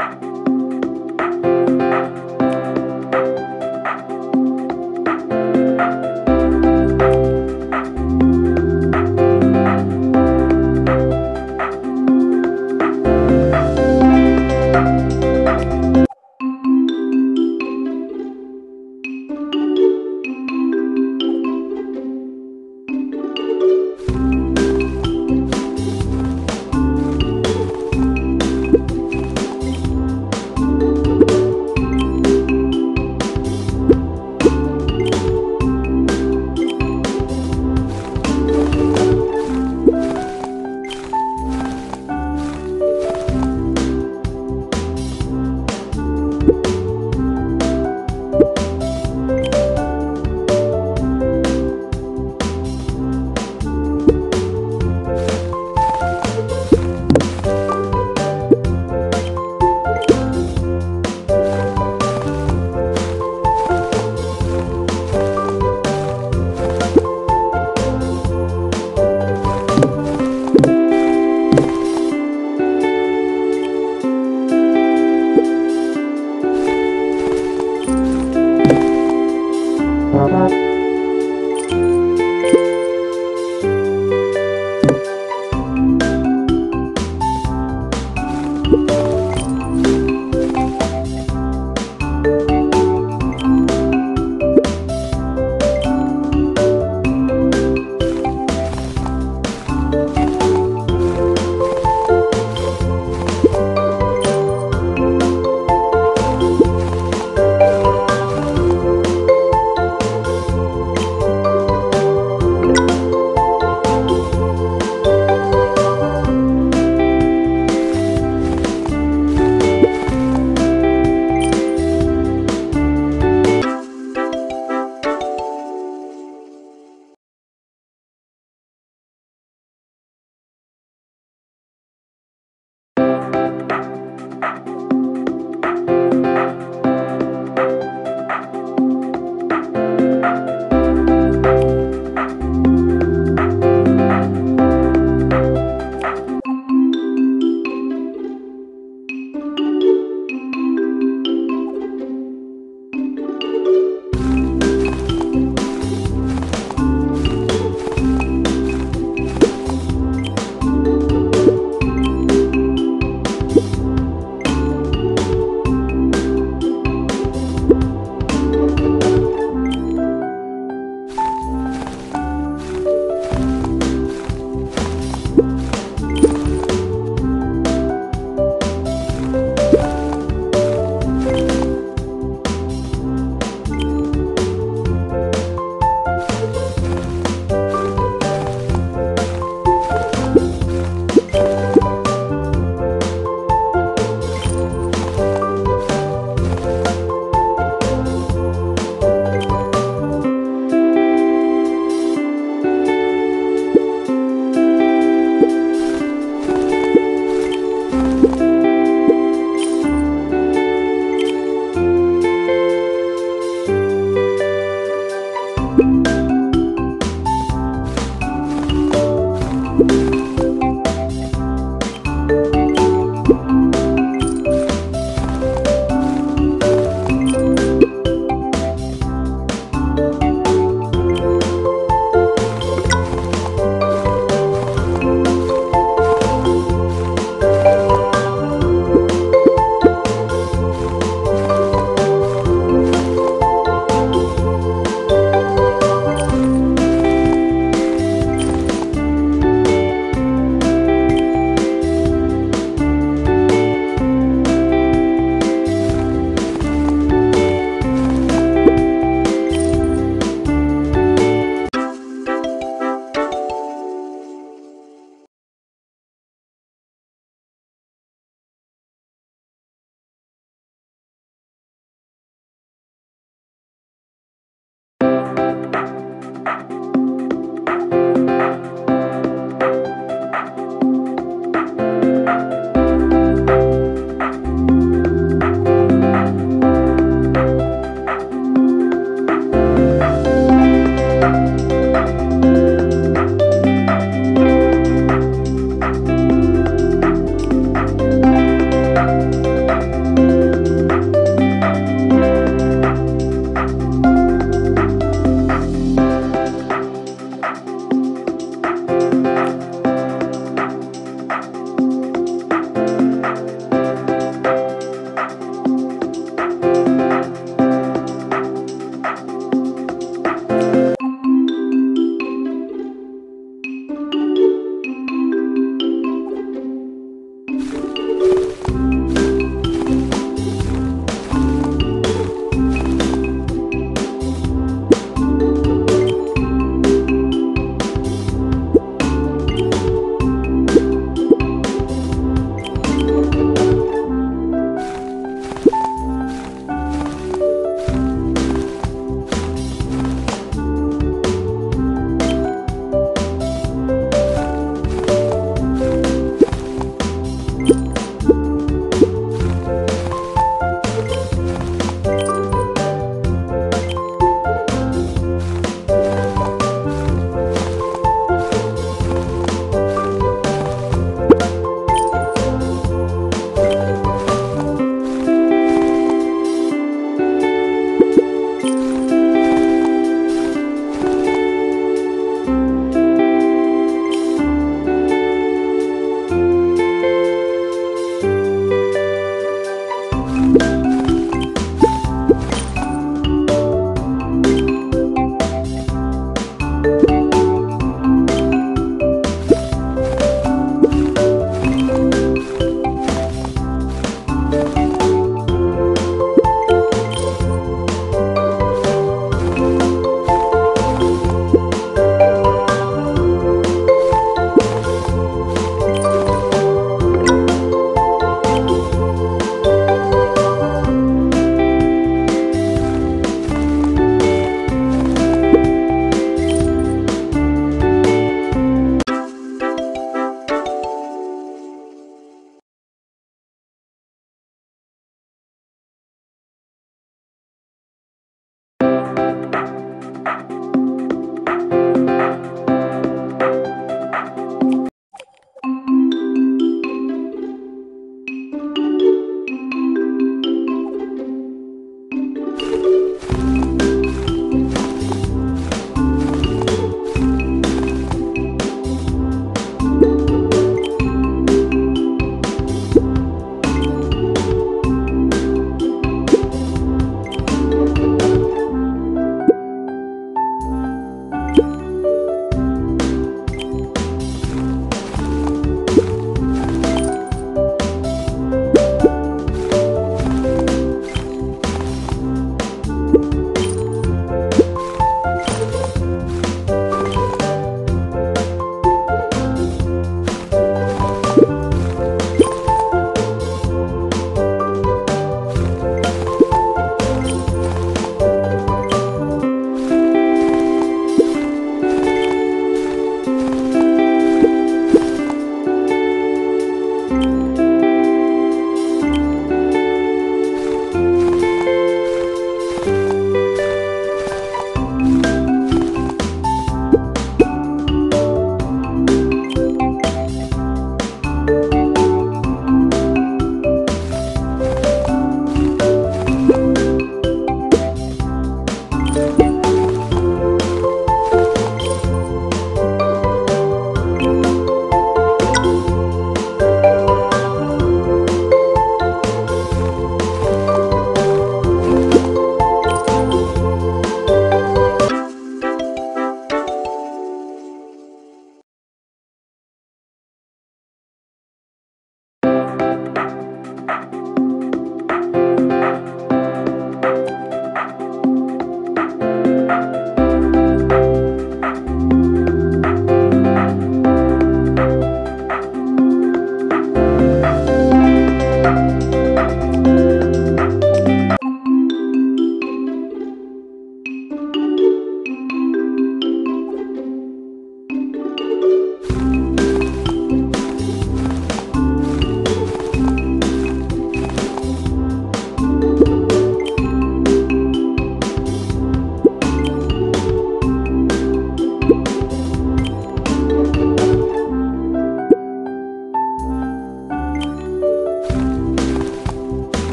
Bye.